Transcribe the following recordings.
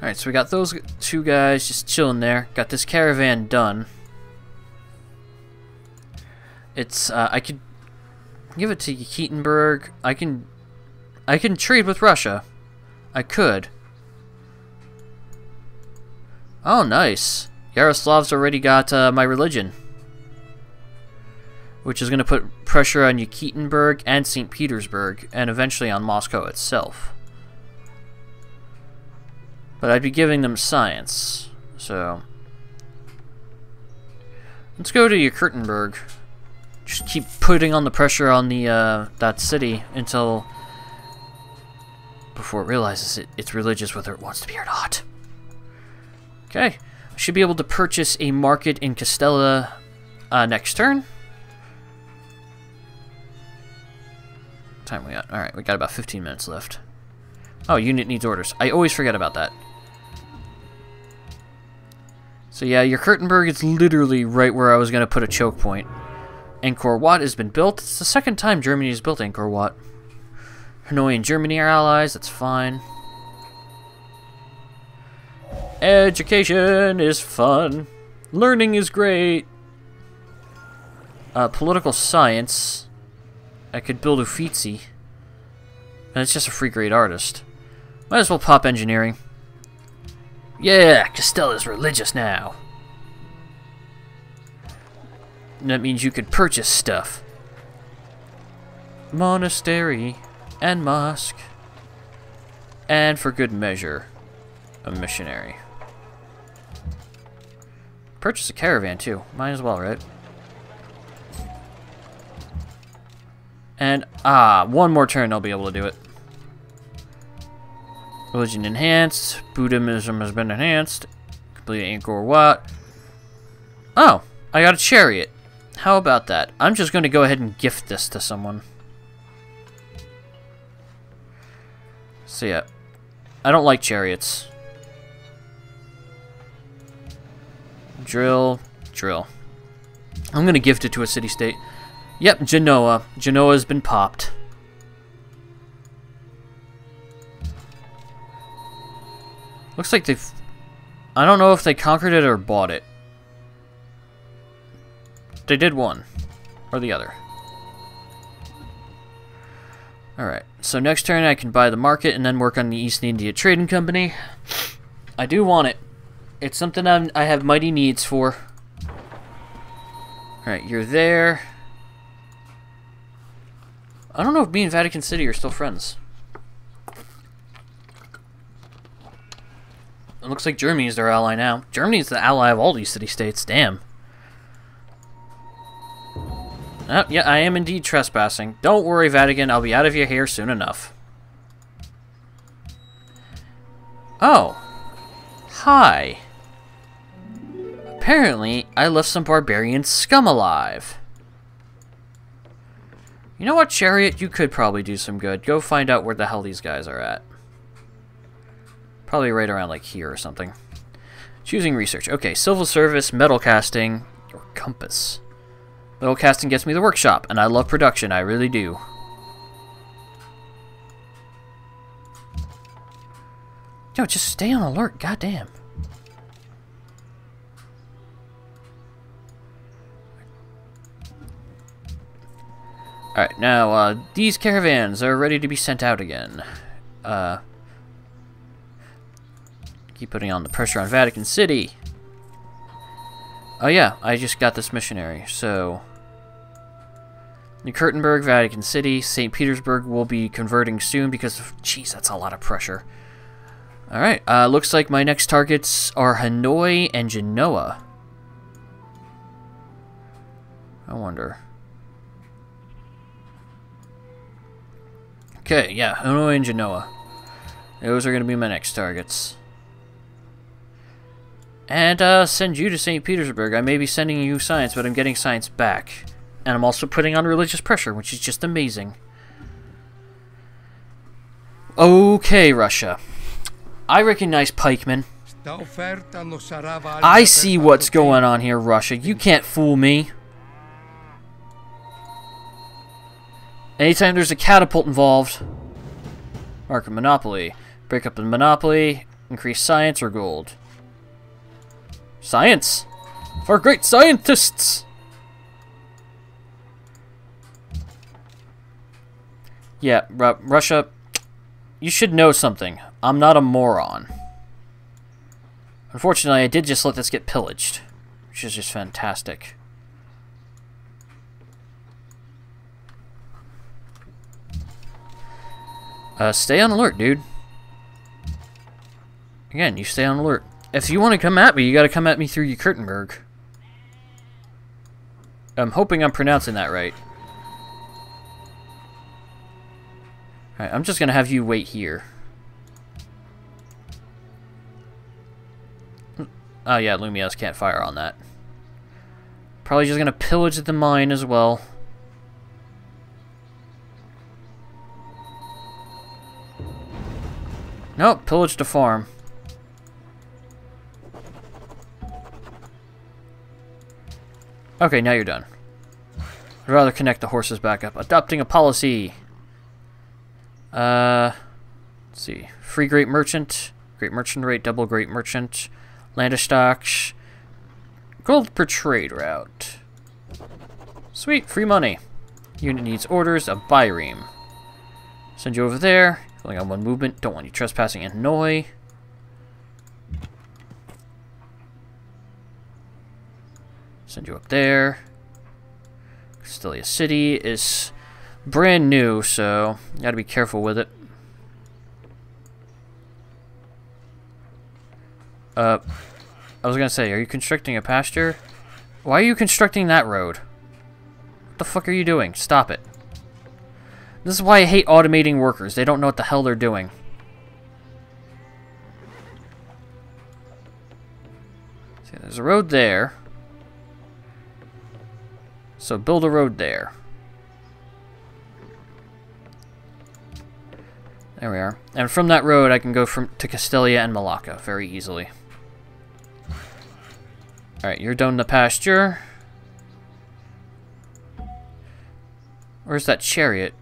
Alright, so we got those two guys just chilling there. Got this caravan done. It's, uh, I could give it to Yekaterinburg. I can, I can trade with Russia. I could. Oh, nice. Yaroslav's already got uh, my religion. Which is going to put pressure on Yekaterinburg and St. Petersburg, and eventually on Moscow itself. But I'd be giving them science, so... Let's go to Yekaterinburg. Just keep putting on the pressure on the uh, that city until... before it realizes it, it's religious whether it wants to be or not. Okay. I should be able to purchase a market in Castelia uh, next turn. Time we got? Alright, we got about 15 minutes left. Oh, unit needs orders. I always forget about that. So yeah, Yekaterinburg is literally right where I was going to put a choke point. Angkor Wat has been built. It's the second time Germany has built Angkor Wat. Hanoi and Germany are allies, that's fine. Education is fun. Learning is great. Uh, political science. I could build Uffizi. And it's just a free grade artist. Might as well pop engineering. Yeah, Castelia's religious now. That means you could purchase stuff. Monastery and mosque. And for good measure, a missionary. Purchase a caravan too. Might as well, right? And, ah, one more turn I'll be able to do it. Religion enhanced. Buddhism has been enhanced. Complete Angkor Wat. Oh, I got a chariot. How about that? I'm just going to go ahead and gift this to someone. So yeah, I don't like chariots. Drill, drill. I'm going to gift it to a city-state. Yep, Genoa. Genoa's been popped. Looks like they've... I don't know if they conquered it or bought it. They did one. Or the other. Alright, so next turn I can buy the market and then work on the East India Trading Company. I do want it. It's something I'm, I have mighty needs for. Alright, you're there. I don't know if me and Vatican City are still friends. It looks like Germany is their ally now. Germany is the ally of all these city-states. Damn. Oh, yeah, I am indeed trespassing. Don't worry, Vatican. I'll be out of your hair soon enough. Oh. Hi. Apparently, I left some barbarian scum alive. You know what, Chariot? You could probably do some good. Go find out where the hell these guys are at. Probably right around, like, here or something. Choosing research. Okay, civil service, metal casting, or compass. Metal casting gets me the workshop, and I love production. I really do. Yo, just stay on alert. Goddamn. Alright, now, uh, these caravans are ready to be sent out again. Uh, keep putting on the pressure on Vatican City. Oh yeah, I just got this missionary, so... New Yekaterinburg, Vatican City, St. Petersburg will be converting soon because of... Jeez, that's a lot of pressure. Alright, uh, looks like my next targets are Hanoi and Genoa. I wonder... Okay, yeah, Hanoi and Genoa. Those are going to be my next targets. And uh, send you to St. Petersburg. I may be sending you science, but I'm getting science back. And I'm also putting on religious pressure, which is just amazing. Okay, Russia. I recognize pikemen. I see what's going on here, Russia. You can't fool me. Anytime there's a catapult involved, mark a monopoly. Break up the monopoly. Increase science or gold? Science! For great scientists! Yeah, Ru Russia, you should know something. I'm not a moron. Unfortunately, I did just let this get pillaged, which is just fantastic. Uh, stay on alert, dude. Again, you stay on alert. If you want to come at me, you gotta come at me through your Kurtenberg. I'm hoping I'm pronouncing that right. Alright, I'm just gonna have you wait here. Oh yeah, Lumiose can't fire on that. Probably just gonna pillage the mine as well. Nope, pillage the farm. Okay, now you're done. I'd rather connect the horses back up. Adopting a policy. Uh, let's see. Free Great Merchant. Great Merchant rate, double Great Merchant. Landestocks. Gold per trade route. Sweet, free money. Unit needs orders, a Byreme. Send you over there. Only on one movement. Don't want you trespassing in Hanoi. Send you up there. Castelia City is brand new, so you gotta be careful with it. Uh, I was gonna say, are you constructing a pasture? Why are you constructing that road? What the fuck are you doing? Stop it. This is why I hate automating workers. They don't know what the hell they're doing. See, there's a road there. So build a road there. There we are. And from that road, I can go from to Castelia and Malacca very easily. Alright, you're done the pasture. Where's that chariot?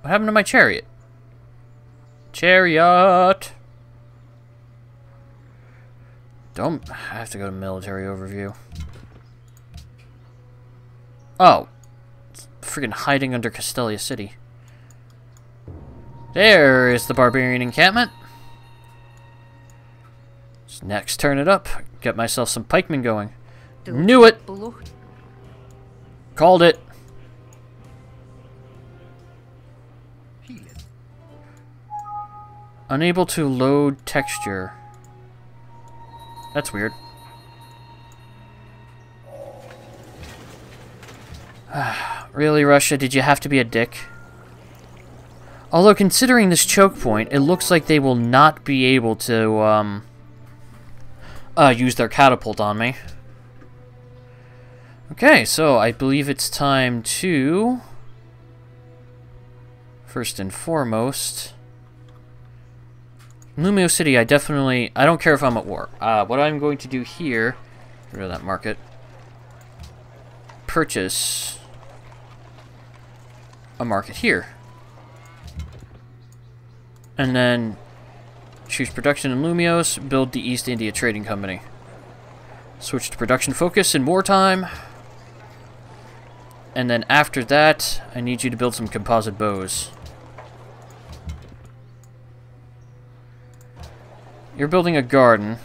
What happened to my chariot? Chariot! Don't... I have to go to military overview. Oh. Freaking hiding under Castelia City. There is the barbarian encampment. Just next, turn it up. Get myself some pikemen going. Knew it! Called it. Unable to load texture. That's weird. really, Russia? Did you have to be a dick? Although, considering this choke point, it looks like they will not be able to, um, uh, use their catapult on me. Okay, so I believe it's time to, first and foremost, Lumiose City, I definitely, I don't care if I'm at war. Uh, what I'm going to do here, rid of that market, purchase a market here. And then choose production in Lumiose, build the East India Trading Company. Switch to production focus in wartime. And then after that, I need you to build some composite bows. You're building a garden.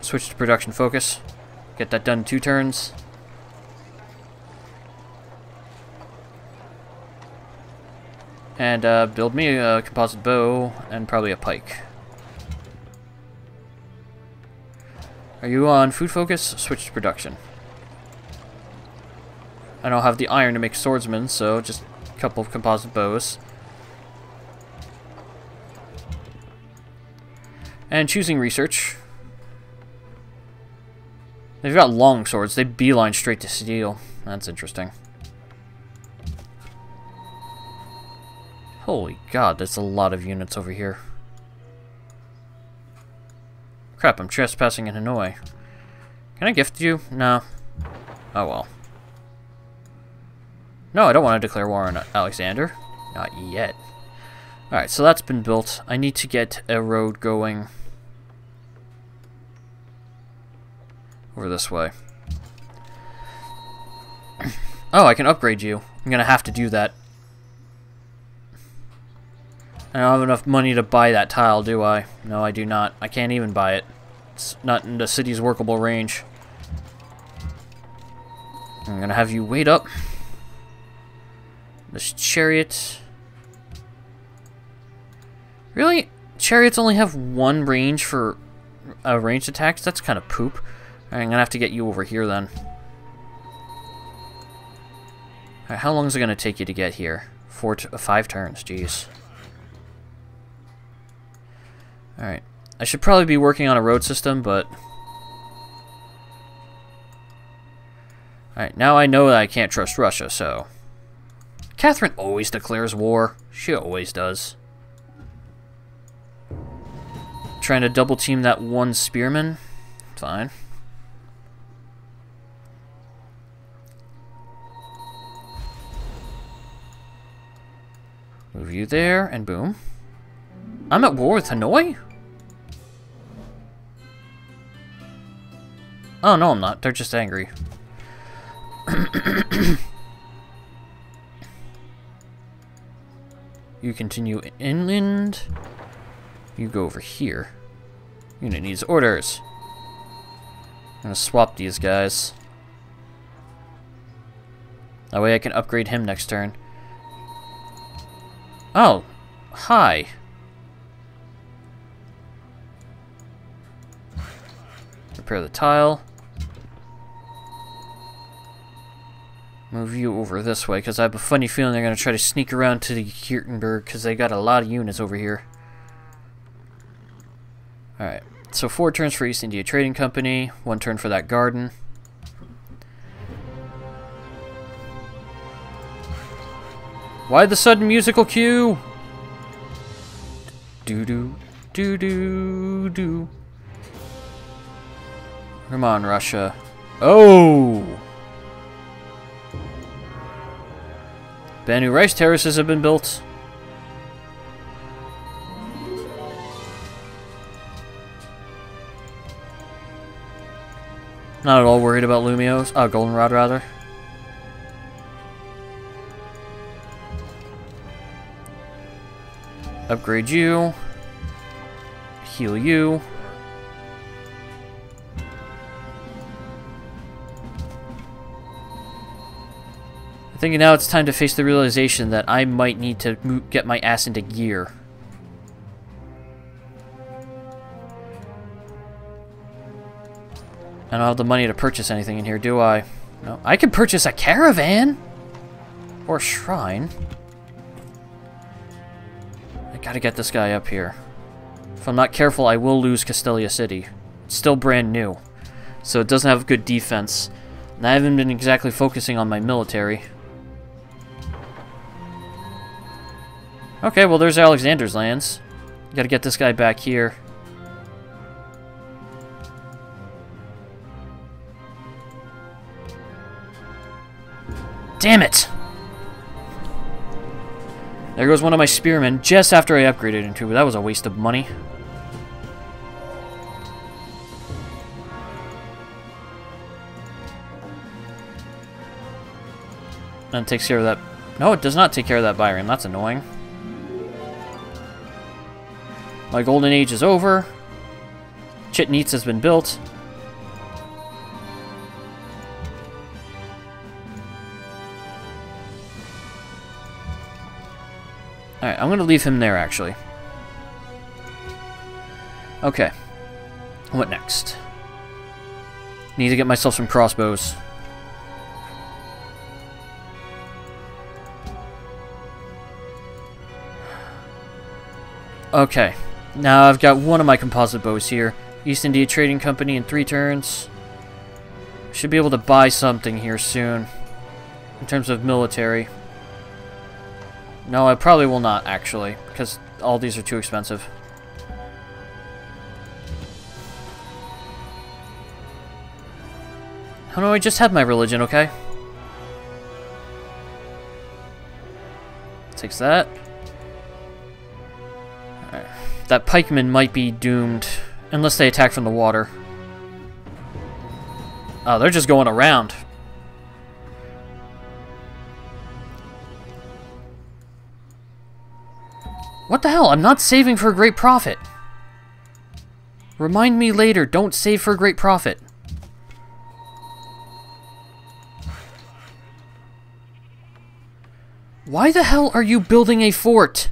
Switch to production focus. Get that done two turns. And uh, build me a composite bow and probably a pike. Are you on food focus? Switch to production. I don't have the iron to make swordsmen, so just a couple of composite bows. And choosing research. They've got long swords. They beeline straight to steel. That's interesting. Holy god, there's a lot of units over here. Crap, I'm trespassing in Hanoi. Can I gift you? No. Oh well. No, I don't want to declare war on Alexander. Not yet. Alright, so that's been built. I need to get a road going over this way. oh, I can upgrade you. I'm gonna have to do that. I don't have enough money to buy that tile, do I? No, I do not. I can't even buy it. It's not in the city's workable range. I'm gonna have you wait up. This chariot. Really? Chariots only have one range for uh, ranged attacks? That's kind of poop. Right, I'm gonna have to get you over here then. Right, how long is it gonna take you to get here? Four, five turns. Jeez. Alright. I should probably be working on a road system, but... Alright, now I know that I can't trust Russia, so... Catherine always declares war. She always does. Trying to double team that one spearman? Fine. Move you there, and boom. I'm at war with Hanoi? Oh, no, I'm not. They're just angry. you continue inland. You go over here. Unit needs orders. I'm gonna swap these guys. That way I can upgrade him next turn. Oh, hi. Repair the tile. Move you over this way, because I have a funny feeling they're going to try to sneak around to the Kirtenberg, because they got a lot of units over here. Alright, so four turns for East India Trading Company, one turn for that garden. Why the sudden musical cue? Do do do do do. Come on, Russia. Oh! Banaue rice terraces have been built. Not at all worried about Lumiose. Oh, Goldenrod, rather. Upgrade you. Heal you. Thinking now it's time to face the realization that I might need to get my ass into gear. I don't have the money to purchase anything in here, do I? No. I can purchase a caravan! Or a shrine. I gotta get this guy up here. If I'm not careful, I will lose Castelia City. It's still brand new. So it doesn't have good defense. And I haven't been exactly focusing on my military. Okay, well there's Alexander's lands. Gotta get this guy back here. Damn it! There goes one of my spearmen just after I upgraded into, but that was a waste of money. And it takes care of that. No, it does not take care of that Byron. That's annoying. My golden age is over. Chichen Itza has been built. Alright, I'm going to leave him there, actually. Okay. What next? Need to get myself some crossbows. Okay. Now I've got one of my composite bows here. East India Trading Company in three turns. Should be able to buy something here soon. In terms of military. No, I probably will not, actually, because all these are too expensive. Oh no, I just had my religion, okay? Takes that. That pikeman might be doomed, unless they attack from the water. Oh, they're just going around. What the hell? I'm not saving for a great prophet. Remind me later, don't save for a great prophet. Why the hell are you building a fort?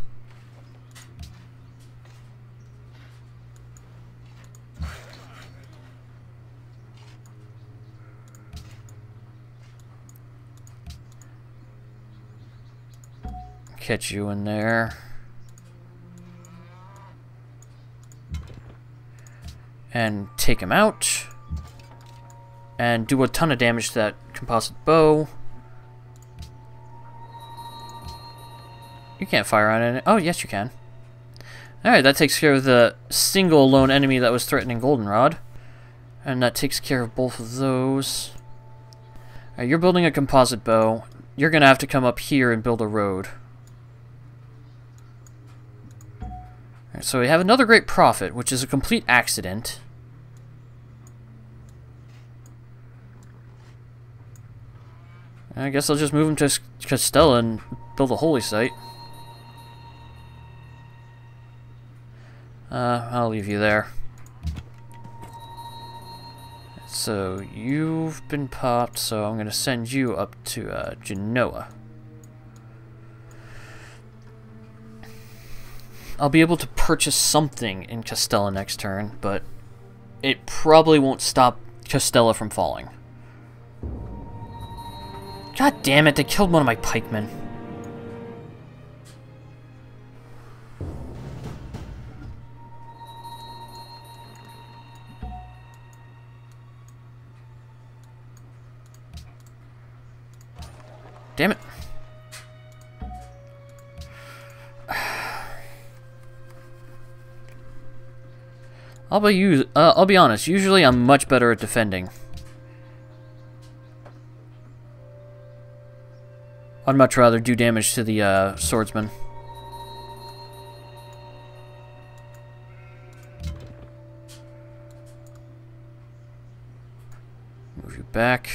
Catch you in there. And take him out. And do a ton of damage to that composite bow. You can't fire on it. Oh, yes, you can. Alright, that takes care of the single lone enemy that was threatening Goldenrod. And that takes care of both of those. Right, you're building a composite bow. You're going to have to come up here and build a road. Right, so we have another great prophet, which is a complete accident. I guess I'll just move him to Castelia and build a holy site. Uh, I'll leave you there. So, you've been popped, so I'm going to send you up to uh, Genoa. I'll be able to purchase something in Castelia next turn, but it probably won't stop Castelia from falling. God damn it, they killed one of my pikemen. Damn it. I'll be uh, I'll be honest. Usually, I'm much better at defending. I'd much rather do damage to the uh, swordsman. Move you back.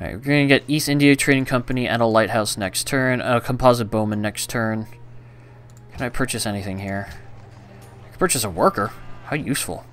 Alright, we're going to get East India Trading Company and a lighthouse next turn, a composite bowman next turn. Can I purchase anything here? I can purchase a worker. How useful.